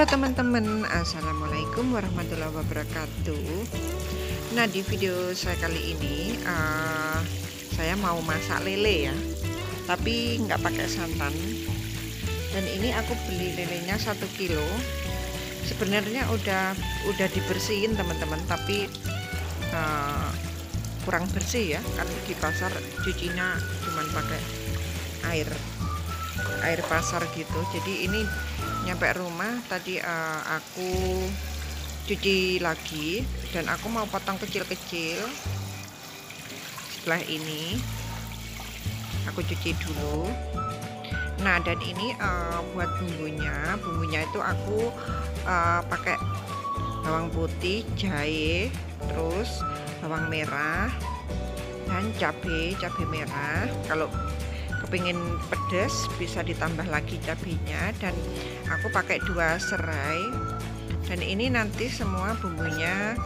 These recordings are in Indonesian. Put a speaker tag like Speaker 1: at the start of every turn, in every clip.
Speaker 1: Halo teman-teman, Assalamualaikum warahmatullahi wabarakatuh. Nah di video saya kali ini uh, Saya mau masak lele ya Tapi nggak pakai santan. Dan ini aku beli lelenya satu kilo. Sebenarnya udah udah dibersihin teman-teman Tapi uh, kurang bersih ya Kan di pasar cucinya cuman pakai air air pasar gitu. Jadi ini nyampe rumah tadi uh, aku cuci lagi dan aku mau potong kecil-kecil. Setelah ini aku cuci dulu. Nah dan ini uh, buat bumbunya bumbunya itu aku uh, pakai bawang putih jahe terus bawang merah dan cabai cabai merah. Kalau kepingin pedas bisa ditambah lagi cabenya dan aku pakai dua serai. Dan ini nanti semua bumbunya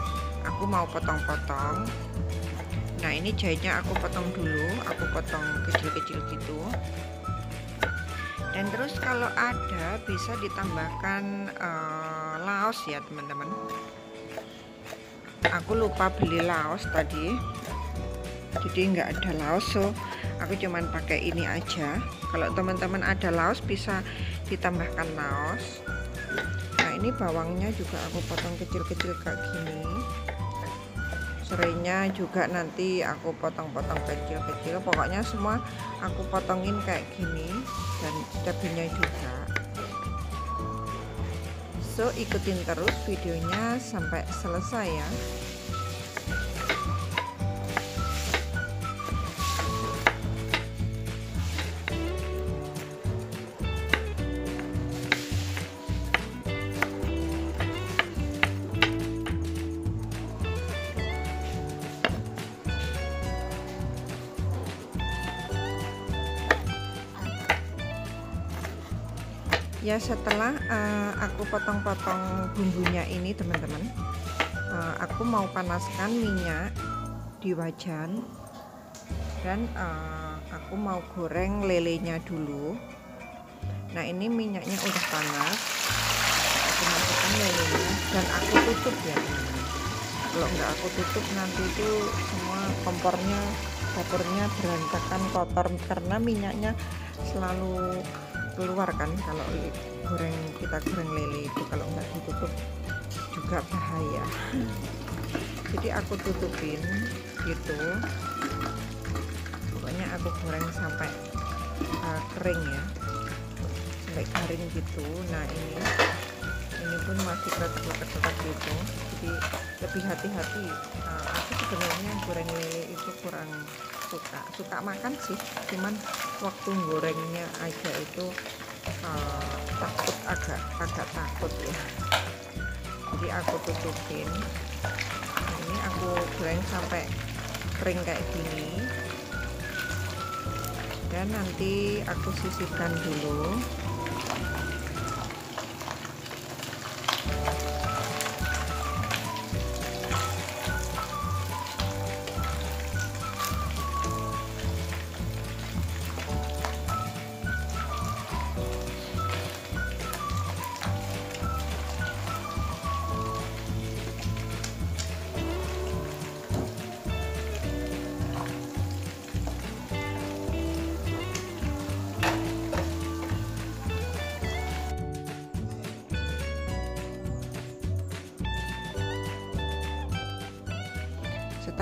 Speaker 1: aku mau potong-potong. Nah ini jahitnya aku potong dulu aku potong kecil-kecil gitu. Dan terus kalau ada bisa ditambahkan uh, laos ya teman-teman. Aku lupa beli laos tadi. Jadi nggak ada laos so aku cuman pakai ini aja. Kalau teman-teman ada laos bisa ditambahkan laos. Nah ini bawangnya juga aku potong kecil-kecil kayak gini. Serainya juga nanti aku potong-potong kecil-kecil. Pokoknya semua aku potongin kayak gini dan cabenya juga. So ikutin terus videonya sampai selesai ya ya setelah uh, aku potong-potong bumbunya ini teman-teman uh, aku mau panaskan minyak di wajan dan uh, aku mau goreng lelenya dulu. Nah ini minyaknya udah panas. Aku masukkan lelenya dan aku tutup ya kalau nggak aku tutup nanti itu semua kompornya dapurnya berantakan kotor karena minyaknya selalu keluar kan kalau goreng kita goreng lele itu kalau nggak ditutup juga bahaya. Jadi aku tutupin gitu. Pokoknya aku goreng sampai uh, kering ya. Sampai garing gitu. Nah ini ini pun masih ketek-ketek gitu. Jadi lebih hati-hati. Uh, aku sebenarnya goreng lele itu kurang suka suka makan sih. Cuman waktu gorengnya aja itu uh, takut agak agak takut ya. Jadi aku tutupin. Ini aku goreng sampai kering kayak gini. Dan nanti aku sisihkan dulu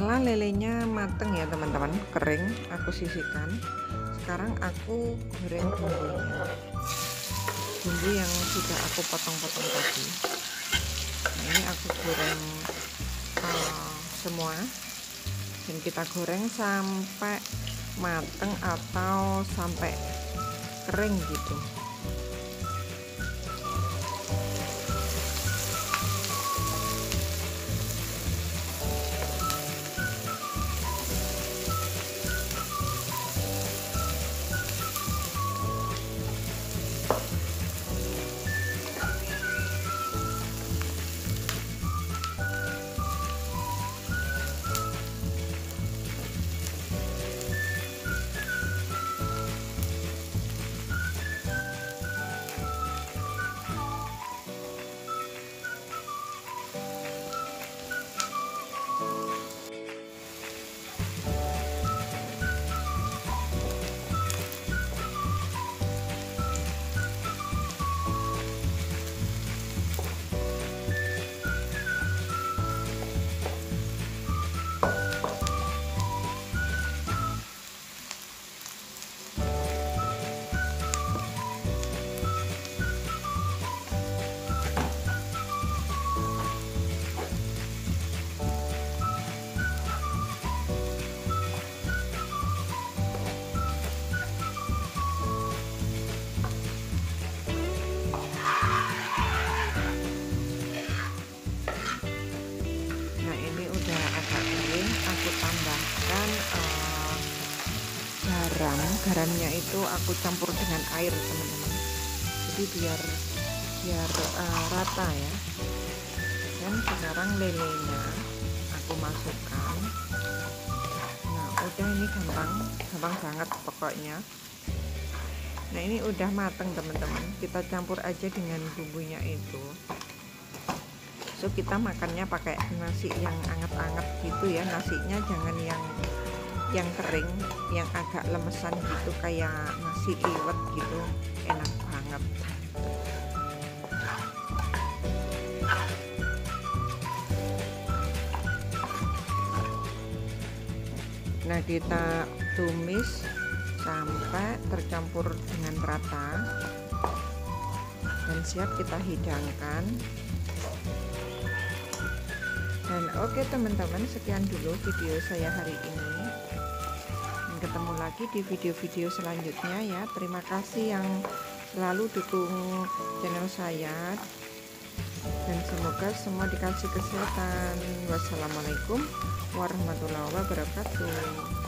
Speaker 1: setelah lelenya mateng ya teman-teman. Kering aku sisihkan. Sekarang aku goreng bumbunya. Bumbu yang sudah aku potong-potong tadi. Nah, ini aku goreng uh, semua. Dan kita goreng sampai mateng atau sampai kering gitu garamnya itu aku campur dengan air teman-teman. Jadi biar biar uh, rata ya. Dan sekarang lelenya aku masukkan. Nah udah ini gampang gampang banget pokoknya. Nah ini udah mateng teman-teman. Kita campur aja dengan bumbunya itu. So kita makannya pakai nasi yang anget-anget gitu ya. Nasinya jangan yang yang kering yang agak lemesan gitu kayak nasi liwet gitu enak banget. Nah kita tumis sampai tercampur dengan rata dan siap kita hidangkan. Dan oke okay, teman-teman sekian dulu video saya hari ini ketemu lagi di video-video selanjutnya ya. Terima kasih yang selalu dukung channel saya. Dan semoga semua dikasih kesehatan. Wassalamualaikum warahmatullahi wabarakatuh